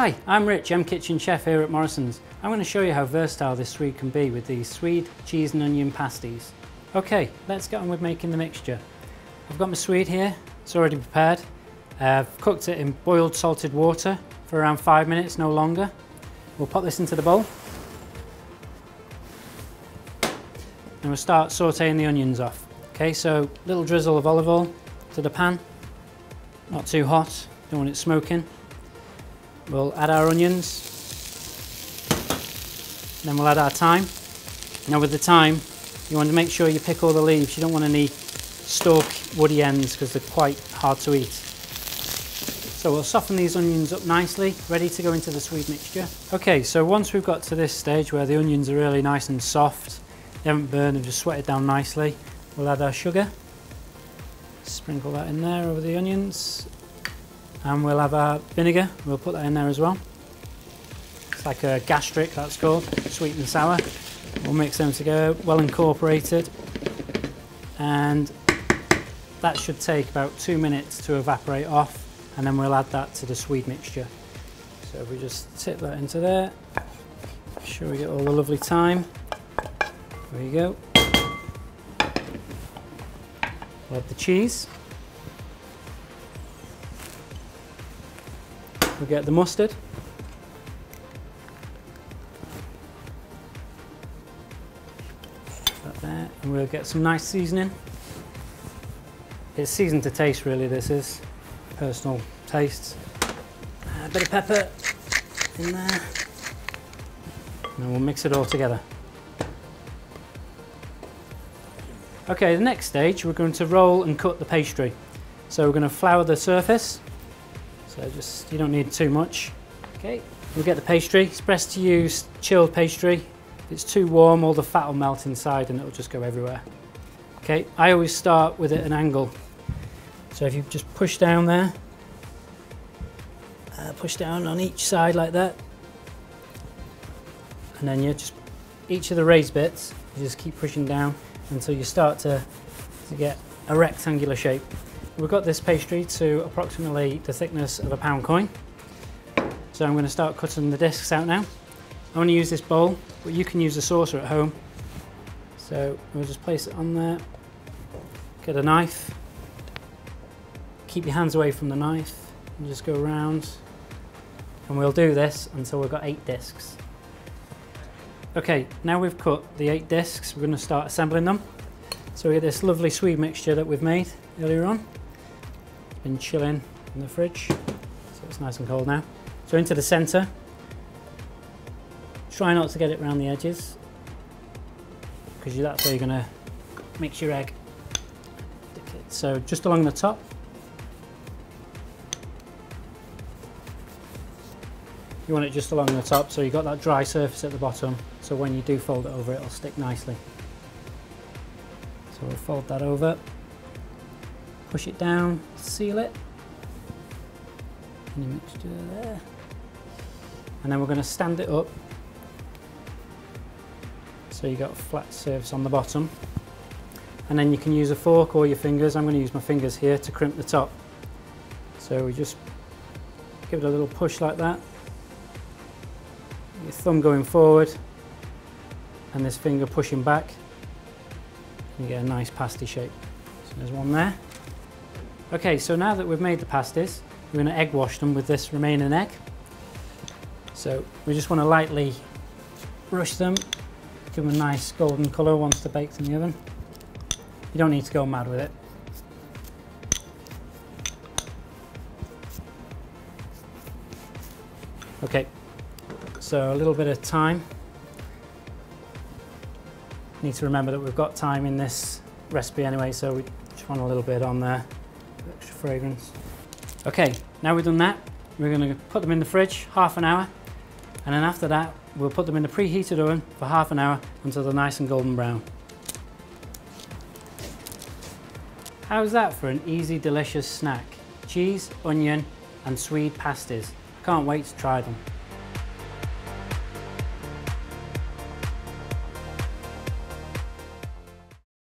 Hi, I'm Rich, I'm kitchen chef here at Morrisons. I'm going to show you how versatile this Swede can be with these Swede cheese and onion pasties. Okay, let's get on with making the mixture. I've got my Swede here, it's already prepared. I've cooked it in boiled salted water for around five minutes, no longer. We'll pop this into the bowl. And we'll start sauteing the onions off. Okay, so little drizzle of olive oil to the pan. Not too hot, don't want it smoking. We'll add our onions. Then we'll add our thyme. Now with the thyme, you want to make sure you pick all the leaves. You don't want any stalk woody ends because they're quite hard to eat. So we'll soften these onions up nicely, ready to go into the swede mixture. Okay, so once we've got to this stage where the onions are really nice and soft, they haven't burned and just sweated down nicely, we'll add our sugar. Sprinkle that in there over the onions and we'll have our vinegar, we'll put that in there as well. It's like a gastrique, that's called, sweet and sour. We'll mix them together, well incorporated. And that should take about two minutes to evaporate off and then we'll add that to the Swede mixture. So if we just tip that into there, make sure we get all the lovely thyme. There you go. We'll add the cheese. We'll get the mustard. That there, and we'll get some nice seasoning. It's seasoned to taste really, this is. Personal taste. A bit of pepper in there. And we'll mix it all together. Okay, the next stage we're going to roll and cut the pastry. So we're going to flour the surface so just, you don't need too much. Okay, we'll get the pastry. It's best to use chilled pastry. If it's too warm, all the fat will melt inside and it'll just go everywhere. Okay, I always start with it an angle. So if you just push down there, uh, push down on each side like that, and then you just, each of the raised bits, you just keep pushing down until you start to, to get a rectangular shape. We've got this pastry to approximately the thickness of a pound coin. So I'm going to start cutting the discs out now. I want to use this bowl, but you can use a saucer at home. So we'll just place it on there, get a knife, keep your hands away from the knife, and just go around. And we'll do this until we've got eight discs. Okay, now we've cut the eight discs, we're going to start assembling them. So we get this lovely Swede mixture that we've made earlier on been chilling in the fridge, so it's nice and cold now. So into the centre, try not to get it around the edges, because that's where you're going to mix your egg. So just along the top, you want it just along the top so you've got that dry surface at the bottom so when you do fold it over it'll stick nicely. So we'll fold that over push it down, seal it. Any mixture there. And then we're going to stand it up so you've got a flat surface on the bottom. And then you can use a fork or your fingers. I'm going to use my fingers here to crimp the top. So we just give it a little push like that. Your thumb going forward and this finger pushing back. You get a nice pasty shape. So there's one there. Okay, so now that we've made the pasties, we're going to egg wash them with this remaining egg. So we just want to lightly brush them, give them a nice golden colour once they're baked in the oven. You don't need to go mad with it. Okay, so a little bit of thyme. Need to remember that we've got thyme in this recipe anyway, so we just want a little bit on there extra fragrance. Okay, now we've done that, we're going to put them in the fridge half an hour and then after that we'll put them in the preheated oven for half an hour until they're nice and golden brown. How's that for an easy delicious snack? Cheese, onion and Swede pasties. Can't wait to try them.